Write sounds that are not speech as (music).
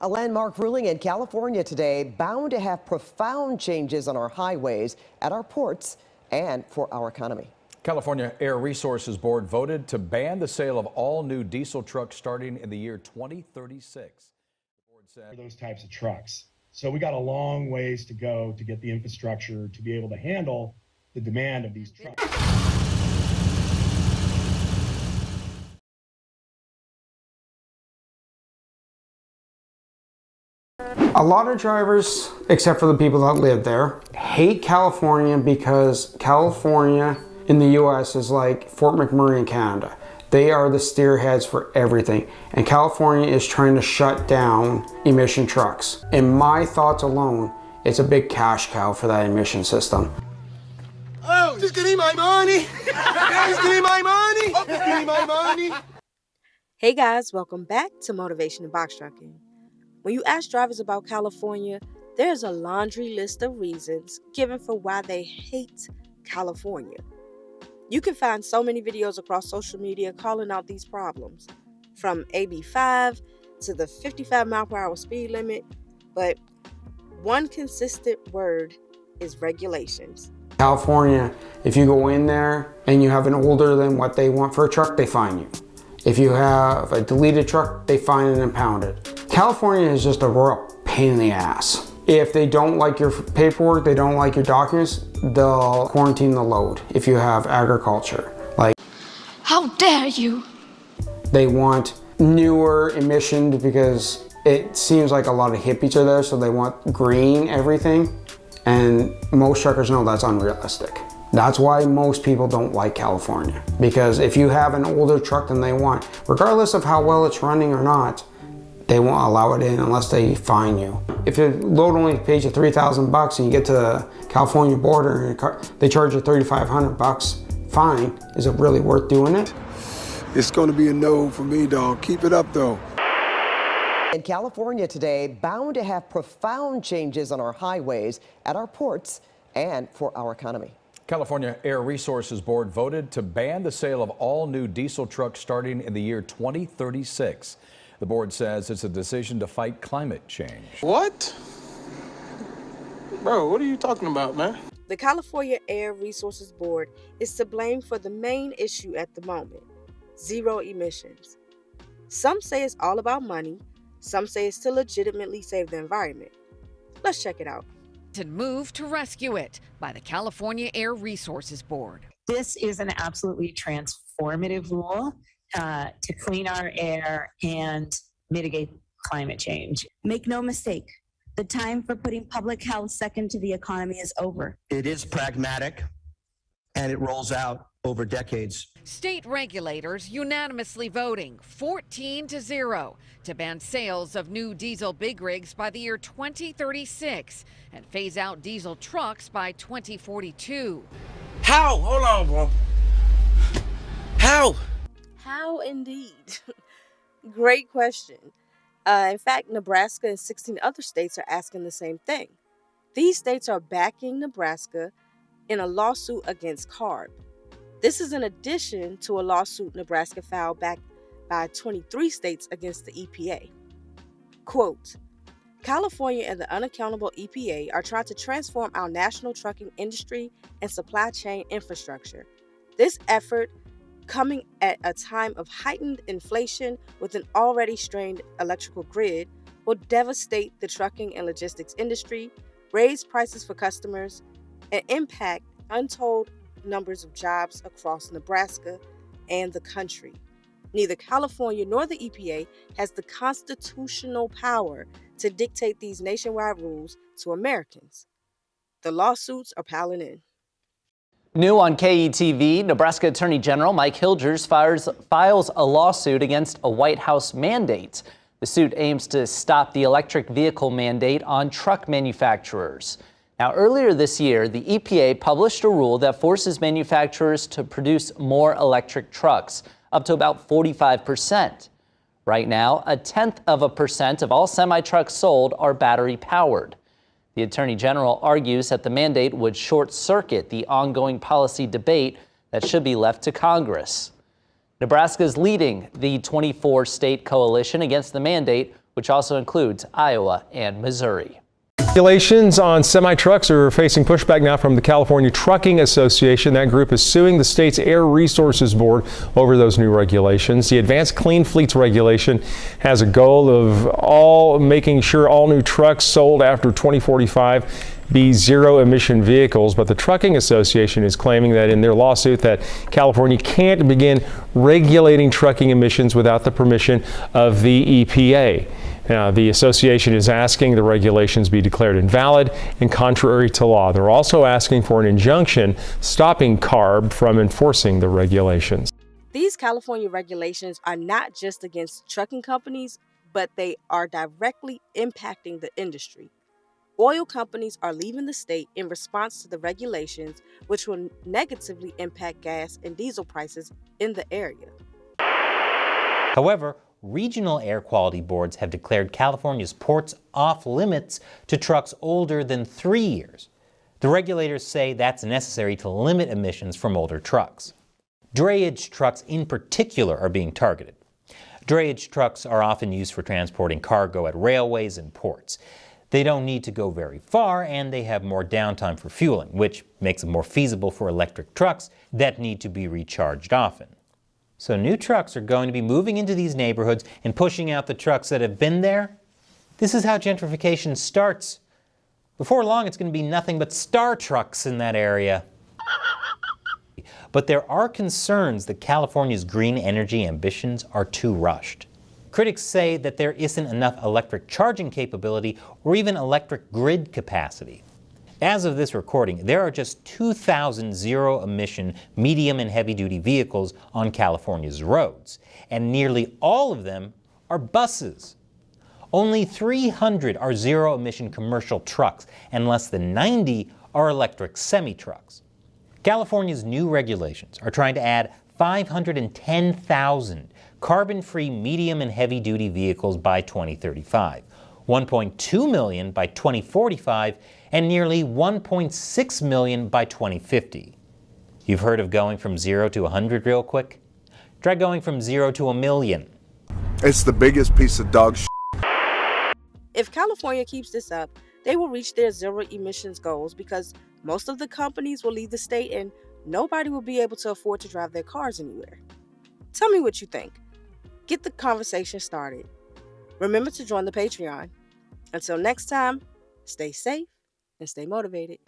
A landmark ruling in California today bound to have profound changes on our highways, at our ports, and for our economy. California Air Resources Board voted to ban the sale of all new diesel trucks starting in the year 2036. The board said those types of trucks. So we got a long ways to go to get the infrastructure to be able to handle the demand of these trucks. A lot of drivers, except for the people that live there, hate California because California in the US is like Fort McMurray in Canada. They are the steerheads for everything. And California is trying to shut down emission trucks. In my thoughts alone, it's a big cash cow for that emission system. Oh, just give me my money. (laughs) just give me my money. Just give me my money. Hey guys, welcome back to Motivation and Box Trucking. When you ask drivers about California, there's a laundry list of reasons given for why they hate California. You can find so many videos across social media calling out these problems, from AB5 to the 55 mile per hour speed limit, but one consistent word is regulations. California, if you go in there and you have an older than what they want for a truck, they fine you. If you have a deleted truck, they fine it and impound it. California is just a royal pain in the ass. If they don't like your paperwork, they don't like your documents, they'll quarantine the load if you have agriculture. Like, how dare you? They want newer emissions because it seems like a lot of hippies are there, so they want green everything. And most truckers know that's unrealistic. That's why most people don't like California. Because if you have an older truck than they want, regardless of how well it's running or not, they won't allow it in unless they fine you. If your load only pays you 3,000 bucks and you get to the California border and they charge you 3,500 bucks fine, is it really worth doing it? It's gonna be a no for me, dog. Keep it up though. In California today, bound to have profound changes on our highways, at our ports, and for our economy. California Air Resources Board voted to ban the sale of all new diesel trucks starting in the year 2036. The board says it's a decision to fight climate change. What? Bro, what are you talking about, man? The California Air Resources Board is to blame for the main issue at the moment zero emissions. Some say it's all about money, some say it's to legitimately save the environment. Let's check it out. To move to rescue it by the California Air Resources Board. This is an absolutely transformative rule uh, to clean our air and mitigate climate change. Make no mistake, the time for putting public health second to the economy is over. It is pragmatic and it rolls out over decades. State regulators unanimously voting 14 to 0 to ban sales of new diesel big rigs by the year 2036 and phase out diesel trucks by 2042. How? Hold on, bro. How? How indeed? (laughs) Great question. Uh, in fact, Nebraska and 16 other states are asking the same thing. These states are backing Nebraska in a lawsuit against CARB. This is in addition to a lawsuit Nebraska filed back by 23 states against the EPA. Quote California and the unaccountable EPA are trying to transform our national trucking industry and supply chain infrastructure. This effort coming at a time of heightened inflation with an already strained electrical grid, will devastate the trucking and logistics industry, raise prices for customers, and impact untold numbers of jobs across Nebraska and the country. Neither California nor the EPA has the constitutional power to dictate these nationwide rules to Americans. The lawsuits are piling in. New on KETV, Nebraska Attorney General Mike Hilgers fires, files a lawsuit against a White House mandate. The suit aims to stop the electric vehicle mandate on truck manufacturers. Now, earlier this year, the EPA published a rule that forces manufacturers to produce more electric trucks, up to about 45 percent. Right now, a tenth of a percent of all semi trucks sold are battery powered. The Attorney General argues that the mandate would short circuit the ongoing policy debate that should be left to Congress. Nebraska is leading the 24 state coalition against the mandate which also includes Iowa and Missouri. Regulations on semi trucks are facing pushback now from the California Trucking Association. That group is suing the state's Air Resources Board over those new regulations. The Advanced Clean Fleets regulation has a goal of all making sure all new trucks sold after 2045 be zero emission vehicles, but the Trucking Association is claiming that in their lawsuit that California can't begin regulating trucking emissions without the permission of the EPA. Now, the association is asking the regulations be declared invalid and contrary to law. They're also asking for an injunction stopping CARB from enforcing the regulations. These California regulations are not just against trucking companies, but they are directly impacting the industry. Oil companies are leaving the state in response to the regulations, which will negatively impact gas and diesel prices in the area. However, regional air quality boards have declared California's ports off limits to trucks older than three years. The regulators say that's necessary to limit emissions from older trucks. Drayage trucks, in particular, are being targeted. Drayage trucks are often used for transporting cargo at railways and ports. They don't need to go very far and they have more downtime for fueling, which makes them more feasible for electric trucks that need to be recharged often. So new trucks are going to be moving into these neighborhoods and pushing out the trucks that have been there. This is how gentrification starts. Before long, it's going to be nothing but star trucks in that area. But there are concerns that California's green energy ambitions are too rushed. Critics say that there isn't enough electric charging capability or even electric grid capacity. As of this recording, there are just 2,000 zero emission medium and heavy duty vehicles on California's roads, and nearly all of them are buses. Only 300 are zero emission commercial trucks, and less than 90 are electric semi trucks. California's new regulations are trying to add 510,000 carbon free medium and heavy duty vehicles by 2035, 1.2 million by 2045, and nearly 1.6 million by 2050. You've heard of going from zero to 100 real quick? Try going from zero to a million. It's the biggest piece of dog shit. If California keeps this up, they will reach their zero emissions goals because most of the companies will leave the state and nobody will be able to afford to drive their cars anywhere. Tell me what you think. Get the conversation started. Remember to join the Patreon. Until next time, stay safe and stay motivated.